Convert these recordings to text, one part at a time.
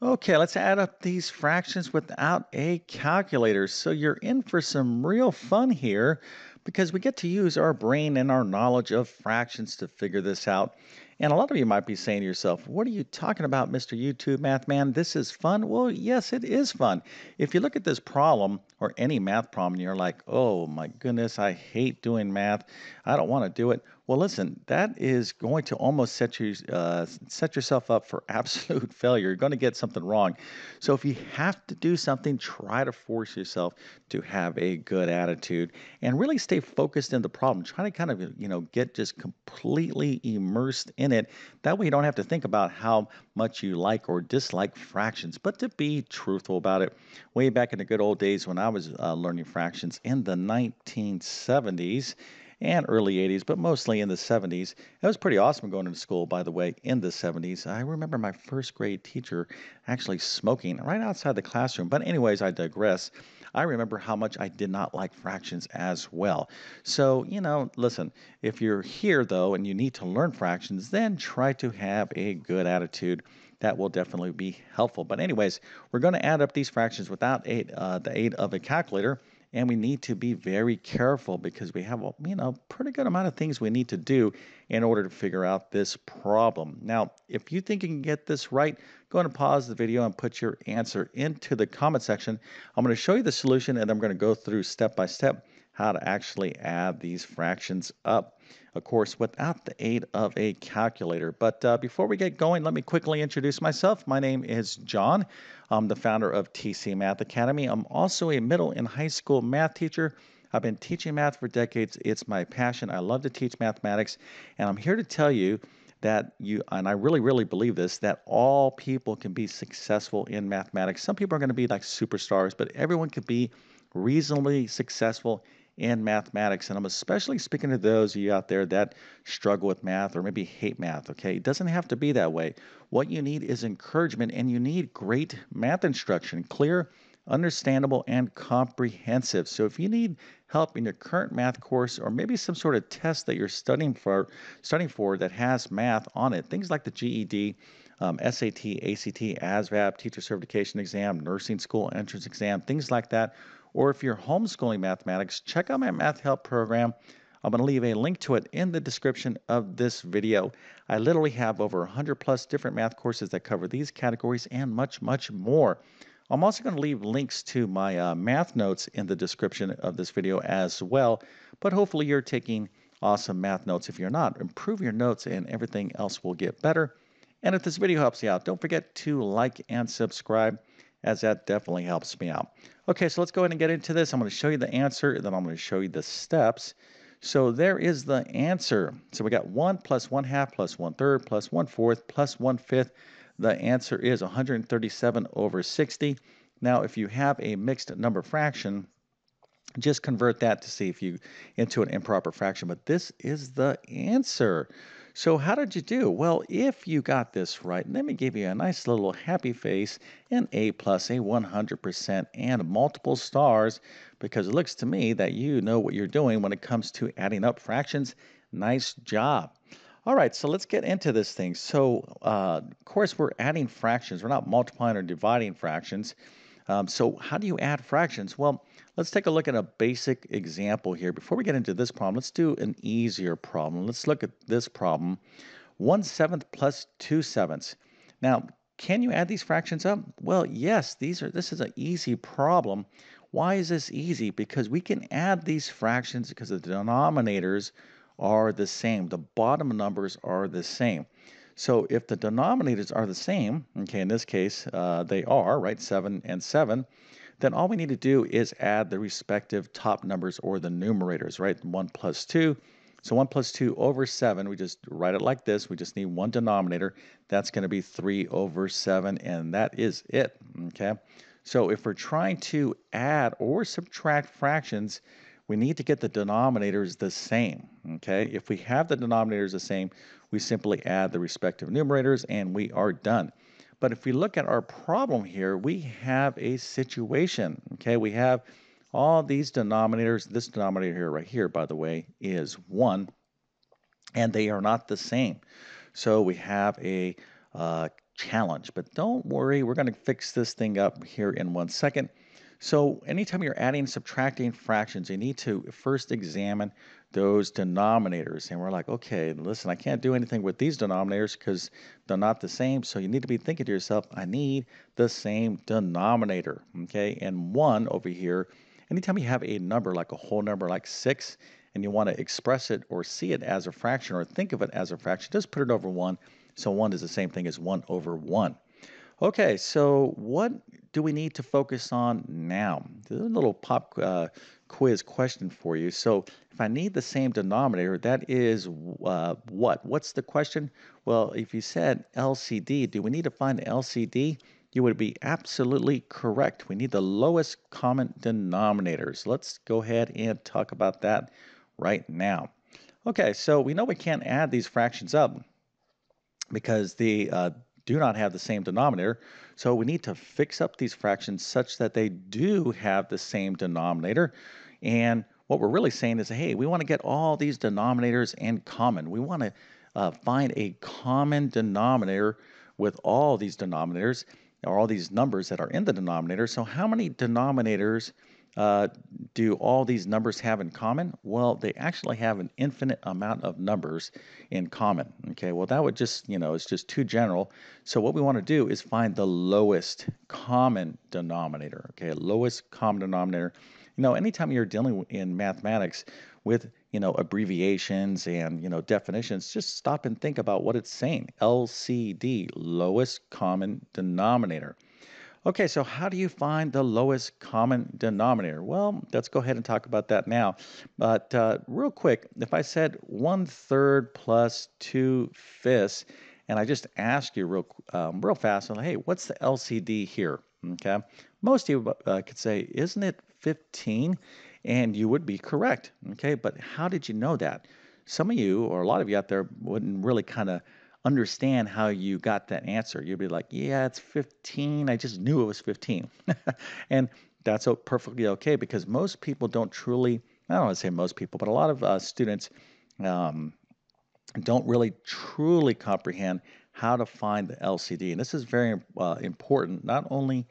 Okay, let's add up these fractions without a calculator. So you're in for some real fun here because we get to use our brain and our knowledge of fractions to figure this out. And a lot of you might be saying to yourself, what are you talking about, Mr. YouTube Math Man? This is fun. Well, yes, it is fun. If you look at this problem or any math problem you're like, oh my goodness, I hate doing math. I don't want to do it. Well, listen, that is going to almost set you uh, set yourself up for absolute failure. You're going to get something wrong. So if you have to do something, try to force yourself to have a good attitude and really stay focused in the problem. Try to kind of you know get just completely immersed in it. That way you don't have to think about how much you like or dislike fractions, but to be truthful about it. Way back in the good old days when I was uh, learning fractions in the 1970s and early 80s, but mostly in the 70s. It was pretty awesome going to school, by the way, in the 70s. I remember my first grade teacher actually smoking right outside the classroom. But, anyways, I digress. I remember how much I did not like fractions as well. So, you know, listen, if you're here though and you need to learn fractions, then try to have a good attitude. That will definitely be helpful. But, anyways, we're going to add up these fractions without aid, uh, the aid of a calculator and we need to be very careful because we have a you know pretty good amount of things we need to do in order to figure out this problem. Now, if you think you can get this right, go ahead and pause the video and put your answer into the comment section. I'm going to show you the solution and I'm going to go through step by step how to actually add these fractions up. Of course, without the aid of a calculator. But uh, before we get going, let me quickly introduce myself. My name is John. I'm the founder of TC Math Academy. I'm also a middle and high school math teacher. I've been teaching math for decades. It's my passion. I love to teach mathematics. And I'm here to tell you that you, and I really, really believe this, that all people can be successful in mathematics. Some people are going to be like superstars, but everyone can be reasonably successful in mathematics. And I'm especially speaking to those of you out there that struggle with math or maybe hate math, okay? It doesn't have to be that way. What you need is encouragement and you need great math instruction, clear, understandable, and comprehensive. So if you need help in your current math course or maybe some sort of test that you're studying for, studying for that has math on it, things like the GED, um, SAT, ACT, ASVAB, teacher certification exam, nursing school entrance exam, things like that, or if you're homeschooling mathematics, check out my Math Help program. I'm going to leave a link to it in the description of this video. I literally have over 100 plus different math courses that cover these categories and much, much more. I'm also going to leave links to my uh, math notes in the description of this video as well. But hopefully you're taking awesome math notes. If you're not, improve your notes and everything else will get better. And if this video helps you out, don't forget to like and subscribe as that definitely helps me out. Okay, so let's go ahead and get into this. I'm going to show you the answer, then I'm going to show you the steps. So there is the answer. So we got 1 plus 1 half plus 1 third plus 1 fourth plus 1 fifth. The answer is 137 over 60. Now, if you have a mixed number fraction, just convert that to see if you into an improper fraction. But this is the answer. So, how did you do? Well, if you got this right, let me give you a nice little happy face, an A plus, a 100%, and multiple stars, because it looks to me that you know what you're doing when it comes to adding up fractions. Nice job. All right, so let's get into this thing. So, uh, of course, we're adding fractions. We're not multiplying or dividing fractions. Um, so, how do you add fractions? Well, Let's take a look at a basic example here. Before we get into this problem, let's do an easier problem. Let's look at this problem. 1 seventh plus 2 sevenths. Now, can you add these fractions up? Well, yes, these are. this is an easy problem. Why is this easy? Because we can add these fractions because the denominators are the same. The bottom numbers are the same. So if the denominators are the same, okay, in this case, uh, they are, right, 7 and 7, then all we need to do is add the respective top numbers or the numerators, right? 1 plus 2. So 1 plus 2 over 7, we just write it like this. We just need one denominator. That's going to be 3 over 7, and that is it, okay? So if we're trying to add or subtract fractions, we need to get the denominators the same, okay? If we have the denominators the same, we simply add the respective numerators, and we are done. But if we look at our problem here, we have a situation, okay? We have all these denominators. This denominator here, right here, by the way, is 1, and they are not the same. So we have a uh, challenge. But don't worry, we're going to fix this thing up here in one second. So anytime you're adding subtracting fractions, you need to first examine those denominators. And we're like, okay, listen, I can't do anything with these denominators because they're not the same. So you need to be thinking to yourself, I need the same denominator. Okay, and one over here, anytime you have a number like a whole number like six, and you want to express it or see it as a fraction or think of it as a fraction, just put it over one. So one is the same thing as one over one. Okay, so what do we need to focus on now? There's a little pop uh, quiz question for you. So if I need the same denominator, that is uh, what? What's the question? Well, if you said LCD, do we need to find LCD? You would be absolutely correct. We need the lowest common denominators. Let's go ahead and talk about that right now. Okay, so we know we can't add these fractions up because the uh, do not have the same denominator. So we need to fix up these fractions such that they do have the same denominator. And what we're really saying is, hey, we want to get all these denominators in common. We want to uh, find a common denominator with all these denominators or all these numbers that are in the denominator. So how many denominators uh, do all these numbers have in common? Well, they actually have an infinite amount of numbers in common. Okay, well, that would just, you know, it's just too general. So, what we want to do is find the lowest common denominator. Okay, lowest common denominator. You know, anytime you're dealing in mathematics with, you know, abbreviations and, you know, definitions, just stop and think about what it's saying. LCD, lowest common denominator. Okay, so how do you find the lowest common denominator? Well, let's go ahead and talk about that now. But uh, real quick, if I said one third plus two fifths, and I just ask you real, um, real fast, hey, what's the LCD here? Okay, most of you uh, could say, isn't it 15? And you would be correct. Okay, but how did you know that? Some of you, or a lot of you out there, wouldn't really kind of understand how you got that answer. You'll be like, yeah, it's 15. I just knew it was 15. and that's perfectly okay because most people don't truly, I don't want to say most people, but a lot of uh, students um, don't really truly comprehend how to find the LCD. And this is very uh, important, not only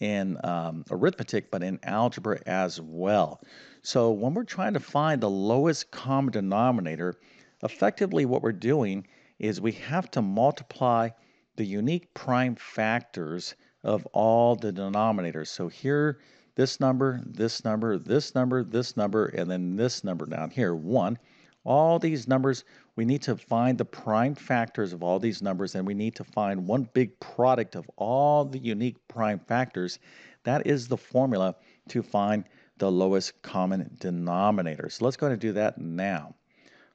in um, arithmetic, but in algebra as well. So when we're trying to find the lowest common denominator, effectively what we're doing is we have to multiply the unique prime factors of all the denominators. So here, this number, this number, this number, this number, and then this number down here, 1. All these numbers, we need to find the prime factors of all these numbers, and we need to find one big product of all the unique prime factors. That is the formula to find the lowest common denominator. So let's go ahead and do that now.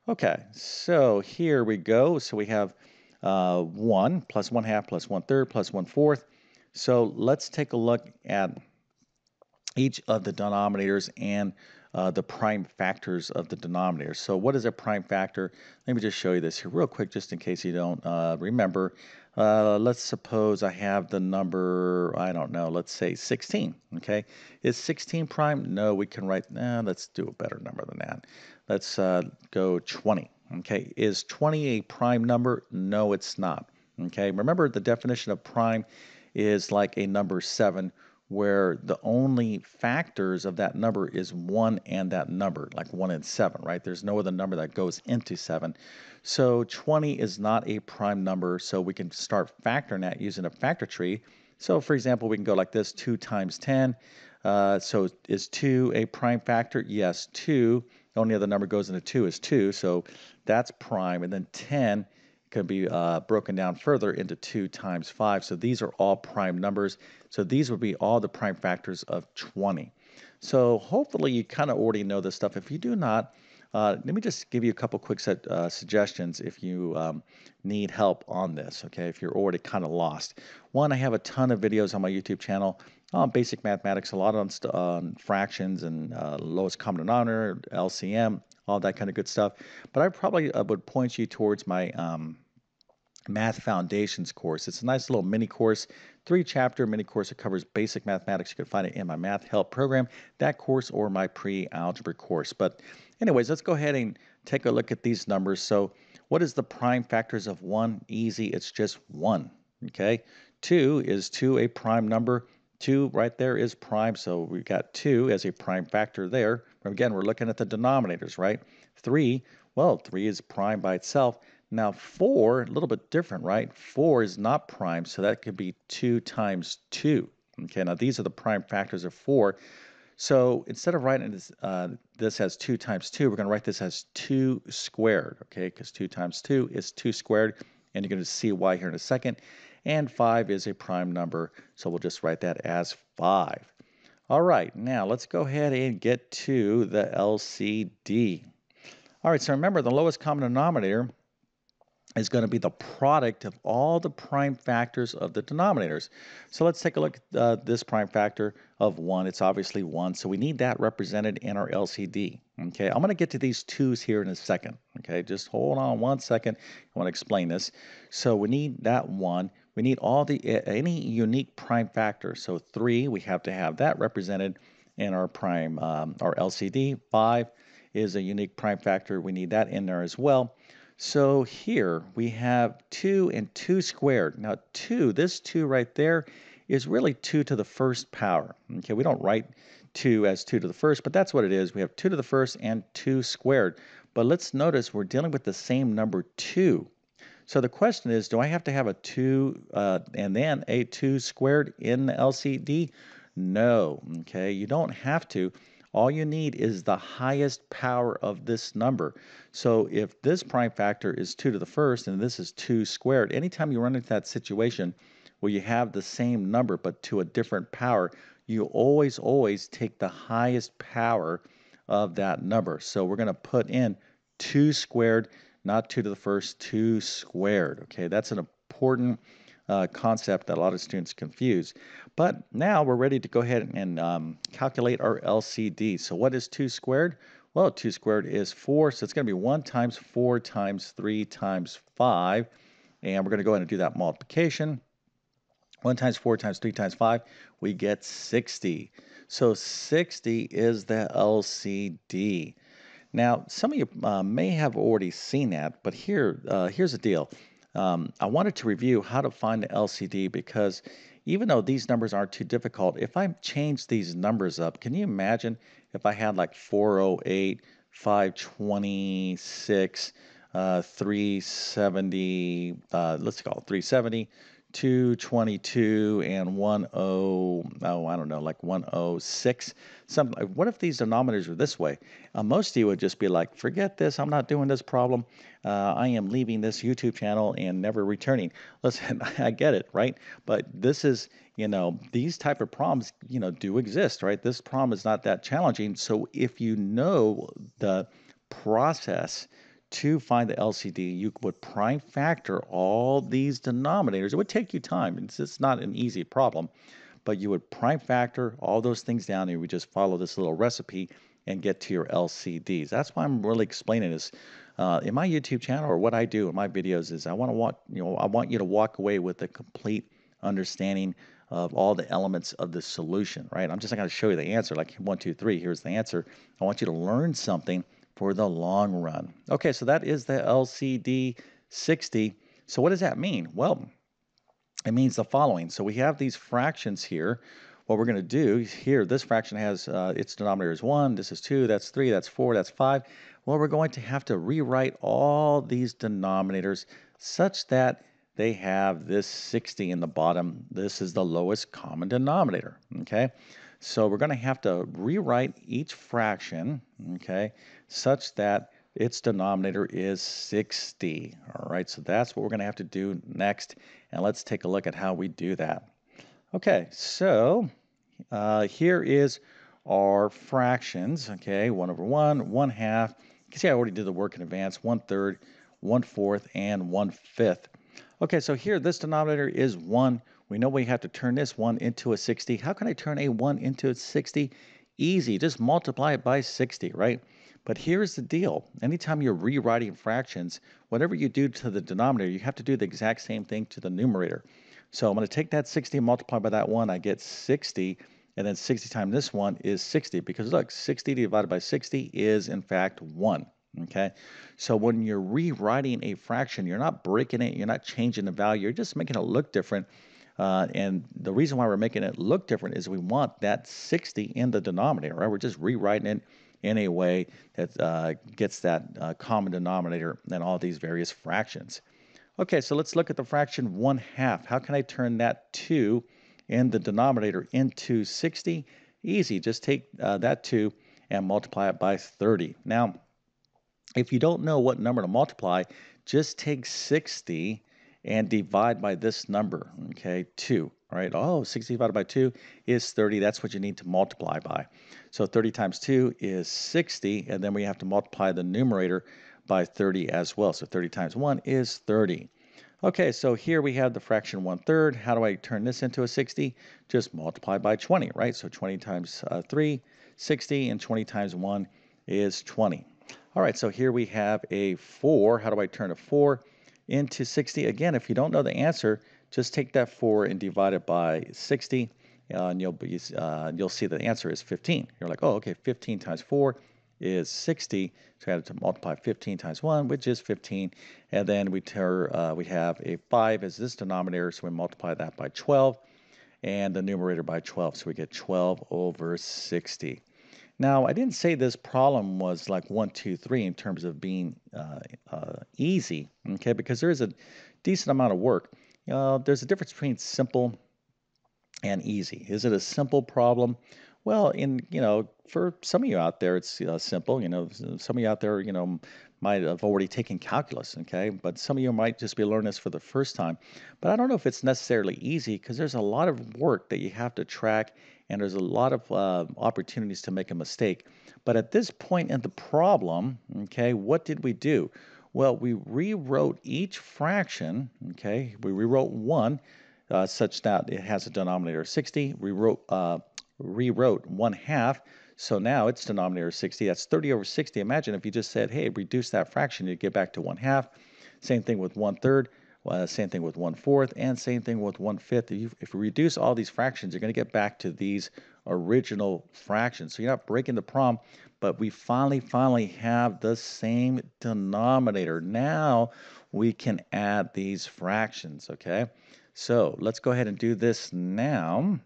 Okay, so here we go. So we have uh, 1 plus 1 half plus 1 third plus 1 fourth. So let's take a look at each of the denominators and uh, the prime factors of the denominator. So what is a prime factor? Let me just show you this here real quick just in case you don't uh, remember. Uh, let's suppose I have the number, I don't know, let's say 16, okay? Is 16 prime? No, we can write, eh, let's do a better number than that. Let's uh, go 20. Okay, is 20 a prime number? No, it's not. Okay, remember the definition of prime is like a number 7 where the only factors of that number is 1 and that number, like 1 and 7, right? There's no other number that goes into 7. So 20 is not a prime number, so we can start factoring that using a factor tree. So for example, we can go like this, 2 times 10. Uh, so is 2 a prime factor? Yes, 2 the only other number goes into 2 is 2, so that's prime. And then 10 can be uh, broken down further into 2 times 5. So these are all prime numbers. So these would be all the prime factors of 20. So hopefully you kind of already know this stuff. If you do not, uh, let me just give you a couple quick set, uh, suggestions if you um, need help on this, okay, if you're already kind of lost. One, I have a ton of videos on my YouTube channel on basic mathematics, a lot on, on fractions and uh, lowest common denominator, LCM, all that kind of good stuff. But I probably uh, would point you towards my um, Math Foundations course. It's a nice little mini course, three chapter mini course that covers basic mathematics. You can find it in my Math Help program, that course, or my pre algebra course. But, anyways, let's go ahead and take a look at these numbers. So, what is the prime factors of 1? Easy, it's just 1. Okay, 2 is 2 a prime number. 2 right there is prime, so we've got 2 as a prime factor there. Again, we're looking at the denominators, right? 3, well, 3 is prime by itself. Now 4, a little bit different, right? 4 is not prime, so that could be 2 times 2. Okay, now these are the prime factors of 4. So instead of writing this, uh, this as 2 times 2, we're going to write this as 2 squared, okay, because 2 times 2 is 2 squared, and you're going to see why here in a second. And 5 is a prime number, so we'll just write that as 5. All right, now let's go ahead and get to the LCD. All right, so remember the lowest common denominator is going to be the product of all the prime factors of the denominators. So let's take a look at uh, this prime factor of 1. It's obviously 1, so we need that represented in our LCD. Okay, I'm going to get to these 2's here in a second. Okay, just hold on one second. I want to explain this. So we need that 1. We need all the any unique prime factor. So 3, we have to have that represented in our prime, um, our LCD. 5 is a unique prime factor. We need that in there as well. So here we have 2 and 2 squared. Now 2, this 2 right there is really 2 to the first power. Okay, we don't write 2 as 2 to the first, but that's what it is. We have 2 to the first and 2 squared. But let's notice we're dealing with the same number 2. So the question is, do I have to have a 2 uh, and then a 2 squared in the LCD? No, okay, you don't have to. All you need is the highest power of this number. So if this prime factor is 2 to the first and this is 2 squared, anytime you run into that situation where you have the same number but to a different power, you always, always take the highest power of that number. So we're going to put in 2 squared, not 2 to the first, 2 squared. Okay, that's an important uh, concept that a lot of students confuse. But now we're ready to go ahead and um, calculate our LCD. So what is 2 squared? Well, 2 squared is 4, so it's going to be 1 times 4 times 3 times 5. And we're going to go ahead and do that multiplication. 1 times 4 times 3 times 5, we get 60. So 60 is the LCD. Now, some of you uh, may have already seen that, but here, uh, here's the deal. Um, I wanted to review how to find the LCD because even though these numbers aren't too difficult, if I change these numbers up, can you imagine if I had like 408, 526, uh, 370, uh, let's call it 370, 222 and 10 oh I don't know like 106 something what if these denominators were this way? Uh, most of you would just be like forget this I'm not doing this problem. Uh, I am leaving this YouTube channel and never returning. Listen I get it right? But this is you know these type of problems you know do exist right? This problem is not that challenging. So if you know the process to find the LCD, you would prime factor all these denominators. It would take you time. It's, not an easy problem, but you would prime factor all those things down and you would just follow this little recipe and get to your LCDs. That's why I'm really explaining this. Uh, in my YouTube channel or what I do in my videos is I want to want you know I want you to walk away with a complete understanding of all the elements of the solution, right? I'm just not going to show you the answer like one, two, three. Here's the answer. I want you to learn something for the long run. Okay, so that is the LCD 60. So what does that mean? Well, it means the following. So we have these fractions here. What we're going to do here, this fraction has uh, its denominator is 1, this is 2, that's 3, that's 4, that's 5. Well, we're going to have to rewrite all these denominators such that they have this 60 in the bottom. This is the lowest common denominator, okay? So we're going to have to rewrite each fraction, okay, such that its denominator is 60. All right, so that's what we're going to have to do next. And let's take a look at how we do that. Okay, so uh, here is our fractions, okay, 1 over 1, 1 half. You can see I already did the work in advance, 1 third, 1 fourth, and 1 fifth. Okay, so here this denominator is 1. We know we have to turn this 1 into a 60. How can I turn a 1 into a 60? Easy, just multiply it by 60, right? But here's the deal. Anytime you're rewriting fractions, whatever you do to the denominator, you have to do the exact same thing to the numerator. So I'm going to take that 60 multiply by that 1. I get 60. And then 60 times this one is 60 because look, 60 divided by 60 is in fact 1. Okay, so when you're rewriting a fraction, you're not breaking it, you're not changing the value, you're just making it look different. Uh, and the reason why we're making it look different is we want that 60 in the denominator, right? We're just rewriting it in a way that uh, gets that uh, common denominator in all these various fractions. Okay, so let's look at the fraction 1 half. How can I turn that 2 in the denominator into 60? Easy, just take uh, that 2 and multiply it by 30. Now, if you don't know what number to multiply, just take 60 and divide by this number, okay, 2. All right, oh, 60 divided by 2 is 30. That's what you need to multiply by. So 30 times 2 is 60, and then we have to multiply the numerator by 30 as well. So 30 times 1 is 30. Okay, so here we have the fraction 1 third. How do I turn this into a 60? Just multiply by 20, right? So 20 times uh, 3, 60, and 20 times 1 is 20. All right, so here we have a 4. How do I turn a 4 into 60? Again, if you don't know the answer, just take that 4 and divide it by 60 uh, and you'll be uh, you'll see the answer is 15. You're like, oh, okay, 15 times 4 is 60. So I have to multiply 15 times 1, which is 15. And then we, ter, uh, we have a 5 as this denominator, so we multiply that by 12, and the numerator by 12. So we get 12 over 60. Now, I didn't say this problem was like one, two, three in terms of being uh, uh, easy, okay, because there is a decent amount of work. Uh, there's a difference between simple and easy. Is it a simple problem? Well, in you know, for some of you out there, it's uh, simple. You know, some of you out there, you know, might have already taken calculus, okay? But some of you might just be learning this for the first time. But I don't know if it's necessarily easy because there's a lot of work that you have to track, and there's a lot of uh, opportunities to make a mistake. But at this point in the problem, okay, what did we do? Well, we rewrote each fraction, okay? We rewrote one uh, such that it has a denominator of 60. We wrote, uh, rewrote 1 half, so now its denominator is 60. That's 30 over 60. Imagine if you just said, hey, reduce that fraction, you'd get back to 1 half. Same thing with 1 third. Uh, same thing with 1 fourth, and same thing with 1 fifth. If you, if you reduce all these fractions, you're going to get back to these original fractions. So you're not breaking the problem, but we finally, finally have the same denominator. Now we can add these fractions, okay? So let's go ahead and do this now.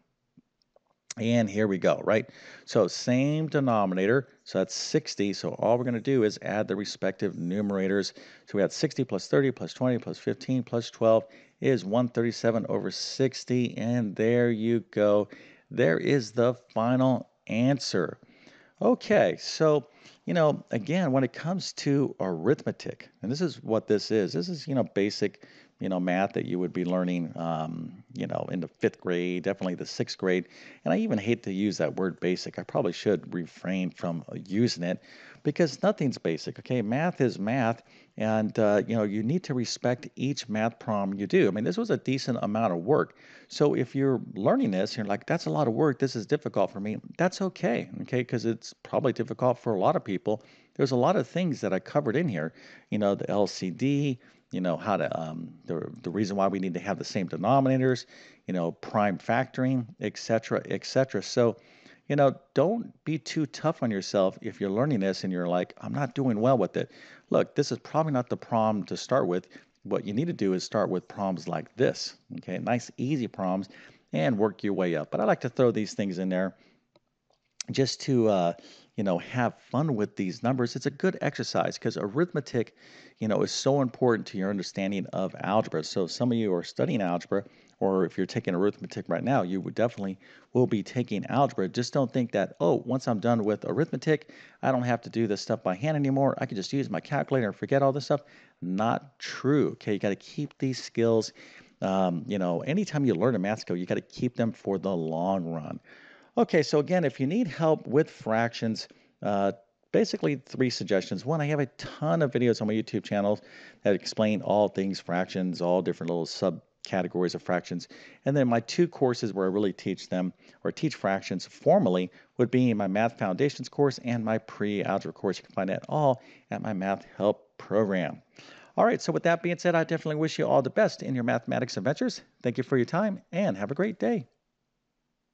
And here we go, right? So same denominator, so that's 60. So all we're going to do is add the respective numerators. So we had 60 plus 30 plus 20 plus 15 plus 12 is 137 over 60. And there you go. There is the final answer. Okay, so, you know, again, when it comes to arithmetic, and this is what this is, this is, you know, basic you know, math that you would be learning, um, you know, in the fifth grade, definitely the sixth grade. And I even hate to use that word basic. I probably should refrain from using it because nothing's basic. Okay, math is math, and uh, you know you need to respect each math problem you do. I mean, this was a decent amount of work. So if you're learning this, you're like, that's a lot of work. This is difficult for me. That's okay. Okay, because it's probably difficult for a lot of people. There's a lot of things that I covered in here. You know, the LCD you know how to um, the, the reason why we need to have the same denominators you know prime factoring etc etc so you know don't be too tough on yourself if you're learning this and you're like i'm not doing well with it. Look this is probably not the problem to start with. What you need to do is start with problems like this okay? Nice easy problems and work your way up. But i like to throw these things in there just to uh, you know have fun with these numbers. It's a good exercise because arithmetic you know is so important to your understanding of algebra. So some of you are studying algebra or if you're taking arithmetic right now you would definitely will be taking algebra. Just don't think that oh once i'm done with arithmetic i don't have to do this stuff by hand anymore. I can just use my calculator and forget all this stuff. Not true okay? You got to keep these skills um, you know anytime you learn a math skill you got to keep them for the long run. Okay, so again, if you need help with fractions, uh, basically three suggestions. One, I have a ton of videos on my YouTube channel that explain all things fractions, all different little subcategories of fractions. And then my two courses where I really teach them or teach fractions formally would be my Math Foundations course and my pre-algebra course. You can find that all at my Math Help program. All right, so with that being said, I definitely wish you all the best in your mathematics adventures. Thank you for your time and have a great day.